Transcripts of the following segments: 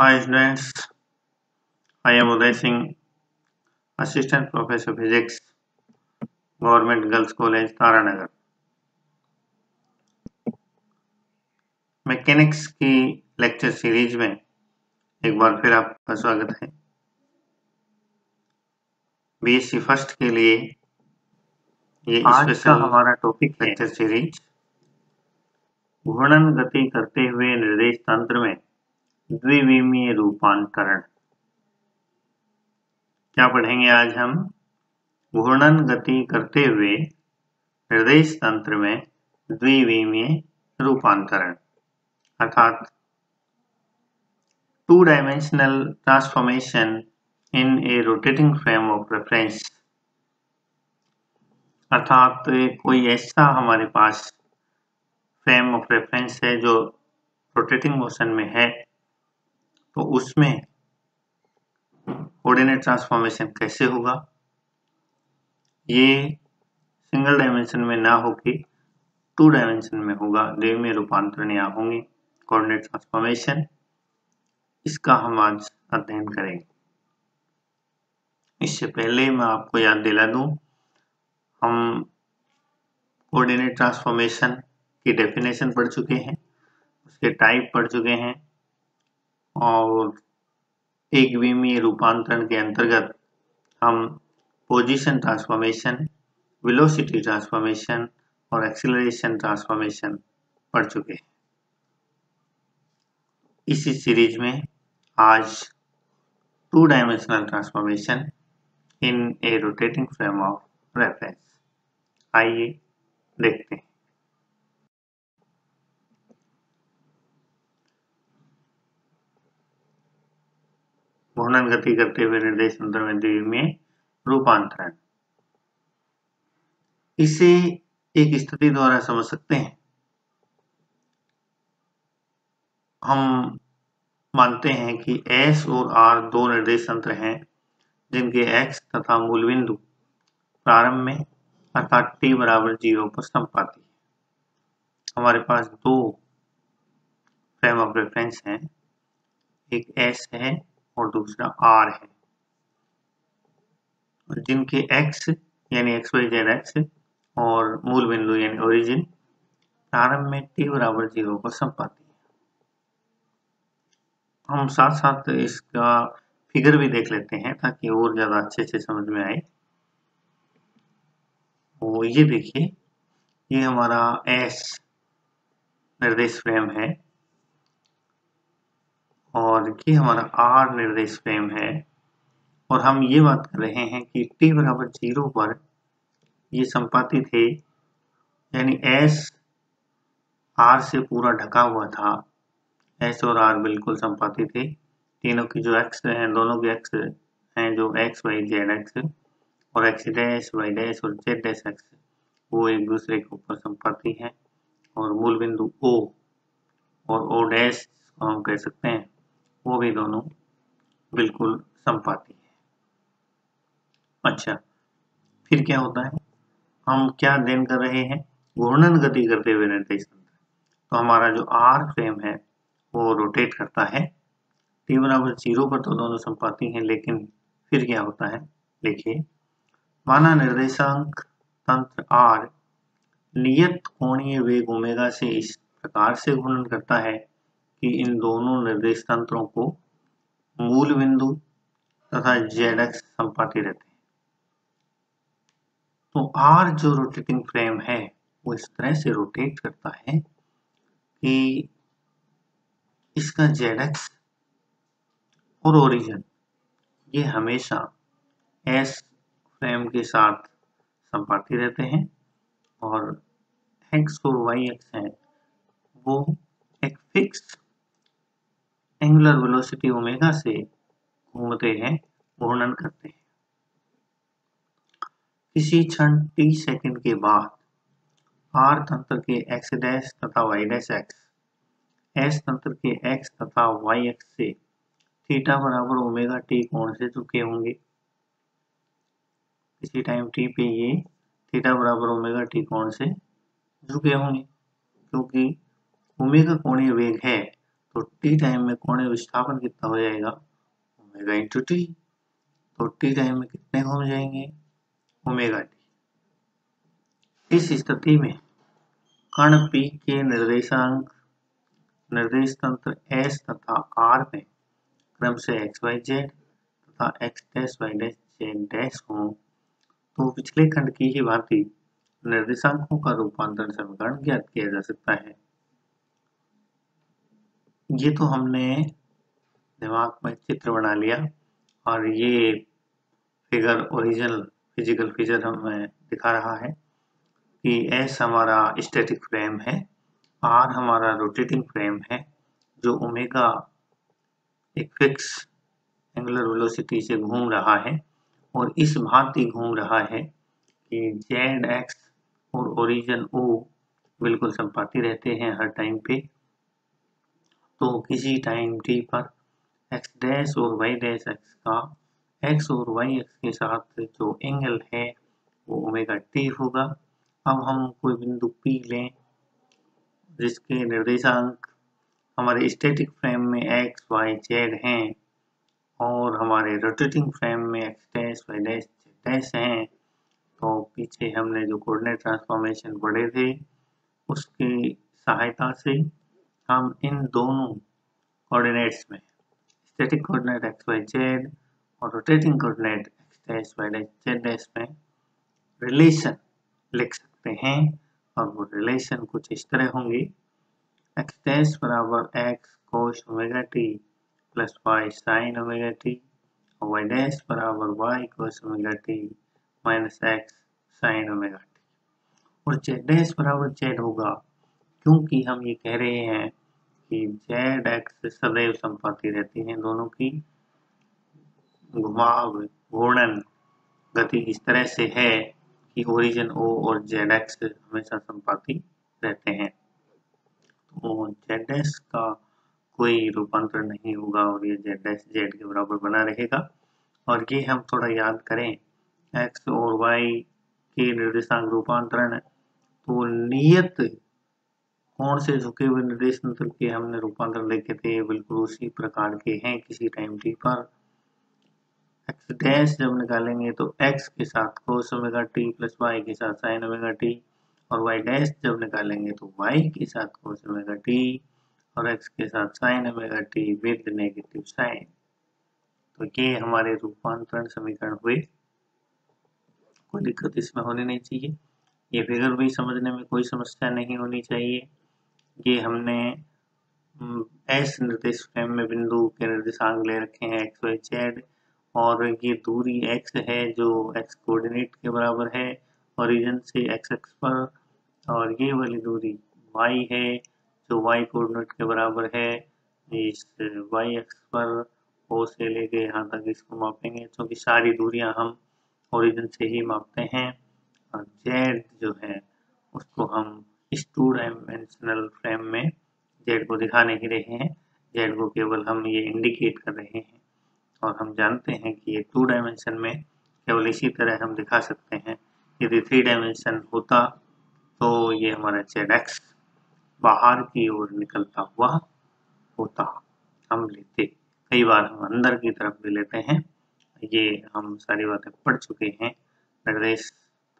Hi students, I am Uday Singh, Assistant Professor Physics, Government Girls College, Taranagar mechanics की lecture series में एक बार फिर आपका स्वागत है। बीएससी फ़र्स्ट के लिए ये का हमारा टॉपिक लेक्चर सीरीज़ घूर्णन गति करते हुए निर्देश तंत्र में द्विविमीय रूपांतरण। क्या पढ़ेंगे आज हम? घूर्णन गति करते हुए निर्देश तंत्र में द्विविमीय रूपांतरण, अर्थात two dimensional transformation in a rotating frame of reference अर्थात कोई ऐसा हमारे पास फ्रेम ऑफ़ रेफरेंस है जो रोटेटिंग मोशन में है। तो उसमें कोऑर्डिनेट ट्रांसफॉर्मेशन कैसे होगा? ये सिंगल डायमेंशन में ना होगी टू डायमेंशन में होगा। द्विमीय रूपांतरण या होंगे। कोऑर्डिनेट ट्रांसफॉर्मेशन इसका हम आज अध्ययन करेंगे। इससे पहले मैं आपको याद दिला दूँ, हम कोऑर्डिनेट ट्रांसफॉर्मेशन की डेफिनेशन पढ़ चुके हैं, उसके टाइप पढ़ चुके हैं। और एक विमीय रूपांतरण के अंतर्गत हम पोजीशन ट्रांसफॉर्मेशन वेलोसिटी ट्रांसफॉर्मेशन और एक्सीलरेशन ट्रांसफॉर्मेशन पढ़ चुके हैं। इसी सीरीज़ में आज two dimensional transformation in a rotating frame of reference आइए देखते हैं। घूर्णन गति करते हुए निर्देश तंत्र में रूपांतरण। इसे एक स्थिति द्वारा समझ सकते हैं। हम मानते हैं कि S और R दो निर्देश तंत्र हैं, जिनके X तथा मूल बिंदु प्रारंभ में अर्थात t बराबर ज़ीरो पर संपाती है। हमारे पास दो फ्रेम ऑफ़ रेफरेंस हैं। एक S है और दूसरा आर है। जिनके एक्स यानी एक्स वाई जेड एक्स और मूल बिंदु, यानी ओरिजिन प्रारंभ में टी बराबर ज़ीरो पर संपाती है। हम साथ साथ इसका फिगर भी देख लेते हैं ताकि और ज़्यादा अच्छे से समझ में आए। वो ये देखिए, ये हमारा एस निर्देश फ्रेम है। और ये हमारा आर निर्देश फ्रेम है। और हम ये बात कर रहे हैं कि t बराबर ज़ीरो पर ये संपाति थे, यानी s r से पूरा ढका हुआ था। S और r बिल्कुल संपाति थे। तीनों की जो x हैं, दोनों के x हैं, जो x वाई जेड एक्स और x डैश वाई डैश और जेड डैश x, वो एक दूसरे के ऊपर संपाति हैं। और मूल बिंदु O और O डैश हम कह सकते हैं। वो भी दोनों बिल्कुल संपाती है। अच्छा फिर क्या होता है? हम क्या अध्ययन कर रहे हैं? घूर्णन गति करते हुए निर्देश तंत्र। तो हमारा जो आर फ्रेम है, वो रोटेट करता है। टी बराबर ज़ीरो पर तो दोनों संपाती हैं, लेकिन फिर क्या होता है? देखिए, माना निर्देशांक तंत्र आर नियत कोणीय वेग ओमेगा से इस प्रकार से घूर्णन करता है। कि इन दोनों निर्देश तंत्रों को मूल बिंदु तथा जेड एक्स संपाती रहते हैं। तो आर जो रोटेटिंग फ्रेम है, वो इस तरह से रोटेट करता है कि इसका जेड एक्स और ओरिजिन ये हमेशा एस फ्रेम के साथ संपाती रहते हैं और एक्स और वाई एक्स है, वो एक फिक्स एंगुलर वेलोसिटी ओमेगा से घूमते हैं घूर्णन करते हैं। किसी क्षण टी सेकंड के बाद आर तंत्र के एक्स डैश तथा वाई डैश एक्स एस तंत्र के एक्स तथा वाई एक्स से थीटा बराबर ओमेगा टी कोण से झुके होंगे। किसी टाइम टी पे ये थीटा बराबर ओमेगा टी कोण से झुके होंगे, क्योंकि ओमेगा कोणीय वेग है। तो टी टाइम में कोण विस्थापन कितना हो जाएगा? ओमेगा इंटू टी तो टी टाइम में कितने घूम जाएँगे? ओमेगा टी इस स्थिति में कण पी के निर्देशांक, निर्देश तंत्र एस तथा आर में क्रम से एक्स वाई जेड तथा x dash y dash z dash हो तो पिछले खंड की ही भांति निर्देशांकों का रूपांतरण समीकरण ज्ञात किया जा सकता है। ये तो हमने दिमाग में चित्र बना लिया और ये फिगर ओरिजिनल फ़िज़िकल फिगर हमें दिखा रहा है कि एस हमारा स्टैटिक फ्रेम है आर हमारा रोटेटिंग फ्रेम है, जो ओमेगा एक फिक्स एंगुलर वेलोसिटी से घूम रहा है और इस भांति घूम रहा है कि जेड एक्स और ओरिजिन ओ बिल्कुल संपाती रहते हैं हर टाइम पे। तो किसी टाइम टी पर एक्स डैश और वाई डैश एक्स का एक्स और वाई एक्स के साथ जो एंगल है, वो ओमेगा टी होगा। अब हम कोई बिंदु पी लें, जिसके निर्देशांक हमारे स्टैटिक फ्रेम में एक्स वाई जेड हैं और हमारे रोटेटिंग फ्रेम में x dash y dash dash हैं तो पीछे हमने जो कोऑर्डिनेट ट्रांसफॉर्मेशन पढ़े थे, उसकी सहायता से हम इन दोनों कोऑर्डिनेट्स में static coordinate x y z और rotating coordinate x dash y dash z dash में रिलेशन लिख सकते हैं और वो रिलेशन कुछ इस तरह होंगे। एक्स डैश बराबर x cos omega t plus y sine omega t और वाई डैश बराबर y cos omega t minus x sine omega t और जेड डैश बराबर जेड होगा क्योंकि हम ये कह रहे हैं कि जेड एक्स सदैव संपाती रहती हैं, दोनों की घुमाव, घूर्णन गति इस तरह से है कि ओरिजिन ओ और जेड एक्स हमेशा संपाती रहते हैं। तो जेड एक्स का कोई रूपांतर नहीं होगा और ये जेड एक्स जेड के बराबर बना रहेगा। और ये हम थोड़ा याद करें एक्स और वाई के निर्देशांक रूपांतरण तो नियत कोण से झुके हुए निर्देश तंत्र के हमने रूपांतरण देखे थे बिल्कुल उसी प्रकार के हैं किसी टाइम टी पर। एक्स डैश जब निकालेंगे तो एक्स के साथ cos omega t plus y के साथ साइन ओमेगा टी और वाई डैश जब निकालेंगे तो वाई के साथ कोस ओमेगा टी और एक्स के साथ sine omega t with negative sign तो ये हमारे रूपांतरण समीकरण हुए। कोई दिक्कत इसमें होनी नहीं चाहिए। ये फिगर भी समझने में कोई समस्या नहीं होनी चाहिए। ये हमने एस निर्देश फ्रेम में बिंदु के निर्देशांक ले रखे हैं एक्स वाई जेड और ये दूरी एक्स है जो एक्स कोऑर्डिनेट के बराबर है ओरिजिन से एक्स एक्स पर और ये वाली दूरी वाई है जो वाई कोऑर्डिनेट के बराबर है। इस वाई एक्स पर ओ से लेके यहाँ तक इसको मापेंगे, क्योंकि सारी दूरियाँ हम ओरिजिन से ही मापते हैं। और जेड जो है, उसको हम इस टू डायमेंशनल फ्रेम में जेड को दिखा नहीं रहे हैं। जेड को केवल हम ये इंडिकेट कर रहे हैं और हम जानते हैं कि ये टू डायमेंशन में केवल इसी तरह हम दिखा सकते हैं। यदि थ्री डायमेंशन होता तो ये हमारा जेड एक्स बाहर की ओर निकलता हुआ होता। हम लेते। कई बार हम अंदर की तरफ़ भी लेते हैं। ये हम सारी बातें पढ़ चुके हैं। निर्देश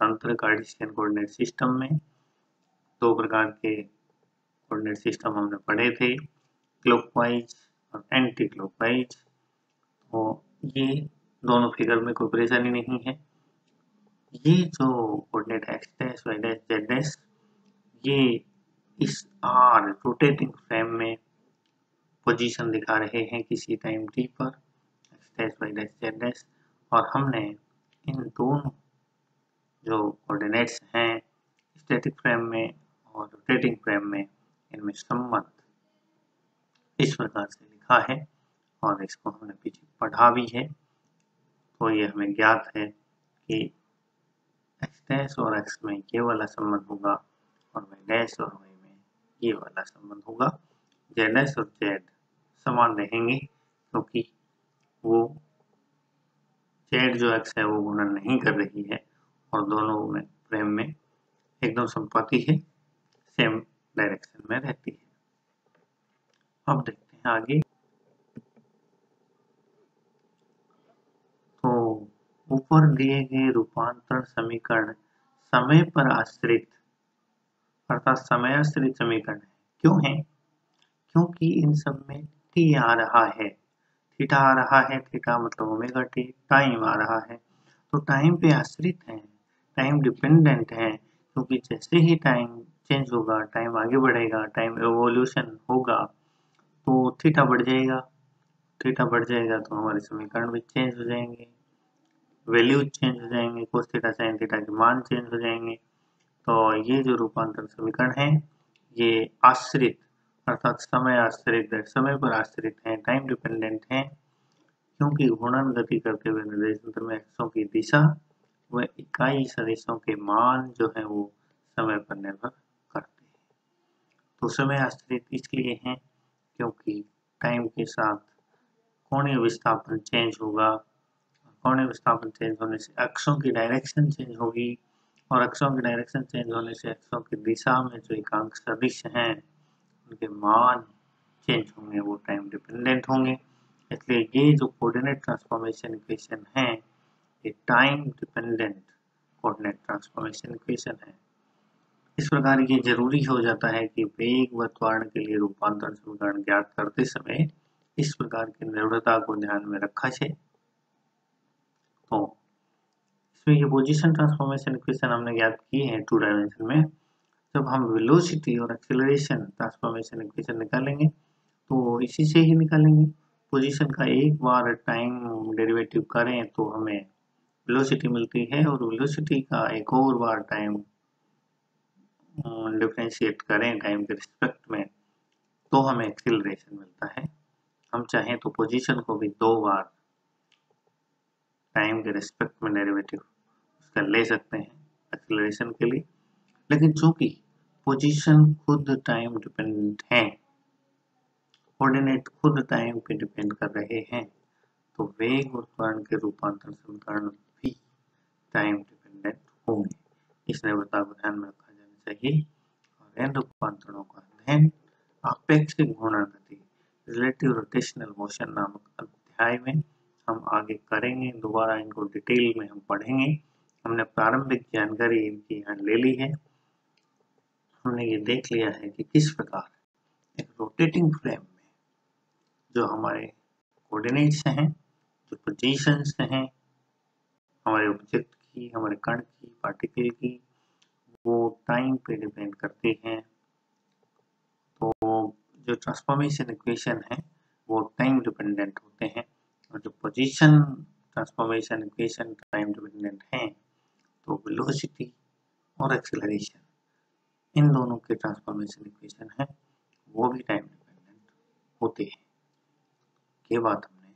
तंत्र कार्डिशियन कोऑर्डिनेट सिस्टम में। दो प्रकार के कोऑर्डिनेट सिस्टम हमने पढ़े थे क्लॉकवाइज और एंटी क्लॉकवाइज तो ये दोनों फिगर में कोई परेशानी नहीं है। ये जो coordinate x dash y dash z dash ये इस आर रोटेटिंग फ्रेम में पोजीशन दिखा रहे हैं किसी टाइम टी पर x dash y dash z dash और हमने इन दोनों जो कोऑर्डिनेट्स हैं स्टैटिक फ्रेम में और रोटेटिंग फ्रेम में इनमें संबंध इस प्रकार से लिखा है और इसको हमने पीछे पढ़ा भी है। तो ये हमें ज्ञात है कि एक्स डैश और एक्स में ये वाला संबंध होगा और डैश और वाई में ये वाला संबंध होगा। जेड एस और जेड समान रहेंगे क्योंकि तो वो जेड जो एक्स है वो गुणन नहीं कर रही है और दोनों में फ्रेम में एकदम संपाति है। सेम डायरेक्शन में रहती है। अब देखते हैं आगे। तो ऊपर दिए गए रूपांतरण समीकरण समय पर आश्रित, अर्थात समय आश्रित समीकरण है। क्यों है? क्योंकि इन सब में टी आ रहा है। थीटा आ रहा है, थीटा मतलब ओमेगा टी टाइम आ रहा है। तो टाइम पे आश्रित है, टाइम डिपेंडेंट है, क्योंकि जैसे ही टाइम चेंज होगा टाइम आगे बढ़ेगा टाइम एवोल्यूशन होगा तो थीटा बढ़ जाएगा। थीटा बढ़ जाएगा तो हमारे समीकरण भी चेंज हो जाएँगे। वैल्यू चेंज हो जाएँगे कोस थीटा साइन थीटा के मान चेंज हो जाएँगे। तो ये जो रूपांतर समीकरण है, ये आश्रित, अर्थात समय आश्रित है समय पर आश्रित है टाइम डिपेंडेंट है, क्योंकि घूर्णन गति करते हुए निर्देश तंत्र में अक्षों की दिशा व इकाई सदिशों के मान जो है वो समय पर निर्भर तो समय आश्रित इसलिए है क्योंकि टाइम के साथ कोणीय विस्थापन चेंज होगा कोणीय विस्थापन चेंज होने से अक्षों की डायरेक्शन चेंज होगी और अक्षों की डायरेक्शन चेंज होने से अक्षों की दिशा में जो एकांक सदिश हैं, उनके मान चेंज होंगे, वो टाइम डिपेंडेंट होंगे। इसलिए ये जो कोऑर्डिनेट ट्रांसफॉर्मेशन इक्वेशन है, ये time dependent coordinate transformation equation है। इस प्रकार ये ज़रूरी हो जाता है कि वेग व त्वरण के लिए रूपांतरण समीकरण ज्ञात करते समय इस प्रकार की निर्भरता को ध्यान में रखा जाए। तो इसमें ये पोजीशन ट्रांसफॉर्मेशन इक्वेशन हमने ज्ञात की है टू डायमेंशन में। जब हम वेलोसिटी और एक्सेलरेशन ट्रांसफॉर्मेशन इक्वेशन निकालेंगे तो इसी से ही निकालेंगे। पोजीशन का एक बार टाइम डेरिवेटिव करें तो हमें वेलोसिटी मिलती है और वेलोसिटी का एक और बार टाइम डिफ्रेंशिएट करें टाइम के रिस्पेक्ट में तो हमें एक्सेलरेशन मिलता है। हम चाहें तो पोजीशन को भी दो बार टाइम के रिस्पेक्ट में डेरिवेटिव उसका ले सकते हैं एक्सेलरेशन के लिए। लेकिन चूँकि पोजीशन खुद टाइम डिपेंडेंट है कोऑर्डिनेट खुद टाइम पे डिपेंड कर रहे हैं तो वेग और त्वरण के रूपांतरण समीकरण भी टाइम डिपेंडेंट होंगे। इस निर्भरता ध्यान में रखा चाहिए और इन रूपांतरणों का अध्ययन अपेक्षिक घूर्णन गति रिलेटिव रोटेशनल मोशन नामक अध्याय में हम आगे करेंगे, दोबारा इनको डिटेल में हम पढ़ेंगे। हमने प्रारंभिक जानकारी इनकी यहाँ ले ली है। हमने ये देख लिया है कि किस प्रकार एक रोटेटिंग फ्रेम में जो हमारे कोऑर्डिनेट्स हैं, जो पोजीशंस हैं, हमारे ऑब्जेक्ट की, हमारे कण की पार्टिकल की वो टाइम पे डिपेंड करते हैं। तो जो ट्रांसफॉर्मेशन इक्वेशन है, वो टाइम डिपेंडेंट होते हैं। और जो position transformation equation time dependent हैं तो वेलोसिटी और एक्सेलरेशन इन दोनों के ट्रांसफॉर्मेशन इक्वेशन है, वो भी टाइम डिपेंडेंट होते हैं। ये बात हमने